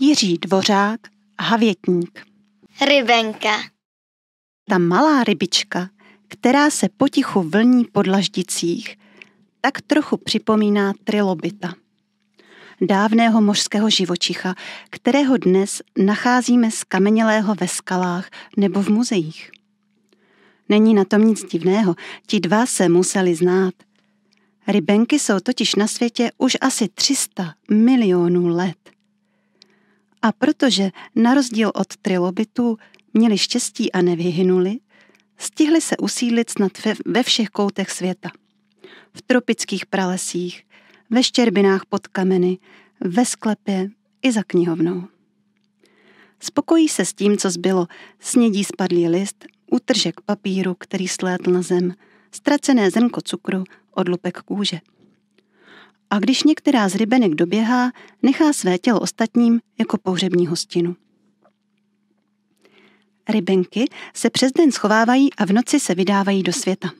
Jiří Dvořák, Havětník. Rybenka. Ta malá rybička, která se potichu vlní po dlaždicích, tak trochu připomíná trilobita. Dávného mořského živočicha, kterého dnes nacházíme z kamenělého ve skalách nebo v muzeích. Není na tom nic divného, ti dva se museli znát. Rybenky jsou totiž na světě už asi 300 milionů let. A protože na rozdíl od trilobitů měli štěstí a nevyhynuli, stihli se usídlit snad ve všech koutech světa. V tropických pralesích, ve štěrbinách pod kameny, ve sklepě i za knihovnou. Spokojí se s tím, co zbylo, snědí spadlý list, útržek papíru, který slétl na zem, ztracené zrnko cukru, odlupek kůže. A když některá z rybenek doběhá, nechá své tělo ostatním jako pohřební hostinu. Rybenky se přes den schovávají a v noci se vydávají do světa.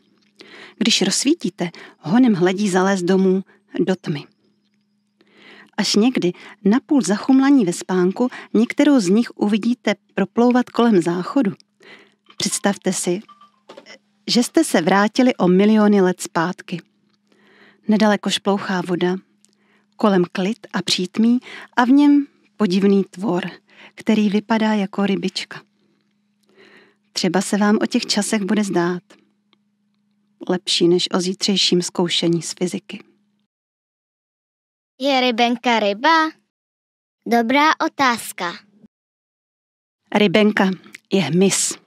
Když rozsvítíte, honem hledí zalez domů do tmy. Až někdy, napůl zachumlaní ve spánku, některou z nich uvidíte proplouvat kolem záchodu. Představte si, že jste se vrátili o miliony let zpátky. Nedaleko šplouchá voda, kolem klid a přítmí a v něm podivný tvor, který vypadá jako rybička. Třeba se vám o těch časech bude zdát. Lepší než o zítřejším zkoušení z fyziky. Je rybenka ryba? Dobrá otázka. Rybenka je hmyz.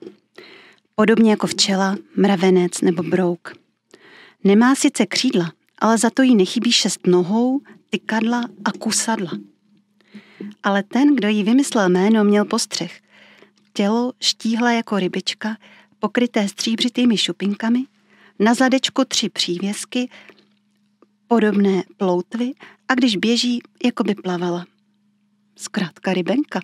Podobně jako včela, mravenec nebo brouk. Nemá sice křídla, ale za to jí nechybí šest nohou, tykadla a kusadla. Ale ten, kdo jí vymyslel jméno, měl postřeh. Tělo štíhle jako rybička, pokryté stříbřitými šupinkami, na zadečku tři přívěsky, podobné ploutvy a když běží, jako by plavala. Zkrátka rybenka.